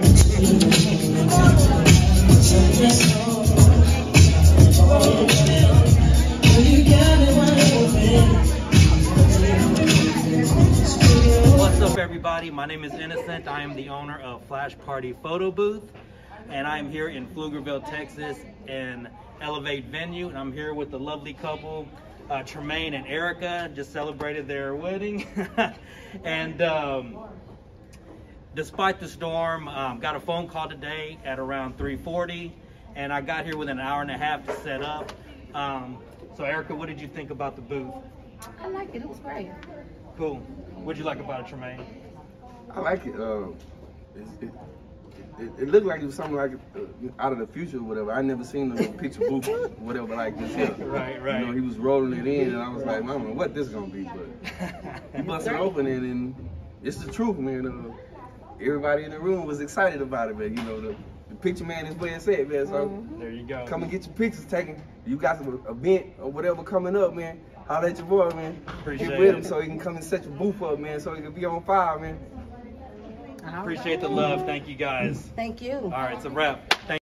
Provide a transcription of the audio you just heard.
What's up everybody, my name is Innocent. I am the owner of Flash Party Photo Booth and I'm here in Pflugerville, Texas in Elevate Venue and I'm here with the lovely couple uh, Tremaine and Erica just celebrated their wedding and um, despite the storm, um, got a phone call today at around 3:40, and I got here within an hour and a half to set up. Um, so, Erica, what did you think about the booth? I like it. It was great. Cool. What'd you like about it, Tremaine? I like it. Uh, it, it, it, it looked like it was something like uh, out of the future or whatever. I never seen a picture booth or whatever like this here. Right, right. You know, he was rolling it in, and I was like, Mama, what this gonna be? But he busted open it, and it's the truth, man. Uh, everybody in the room was excited about it, man. You know, the, the picture man is where it's at, man. So mm-hmm. There you go. come and get your pictures taken. You got some event or whatever coming up, man. Holla at your boy, man. Appreciate get with it. him so he can come and set your booth up, man, so he can be on fire, man. Appreciate the love. Thank you guys. Thank you. All right, it's a wrap. Thank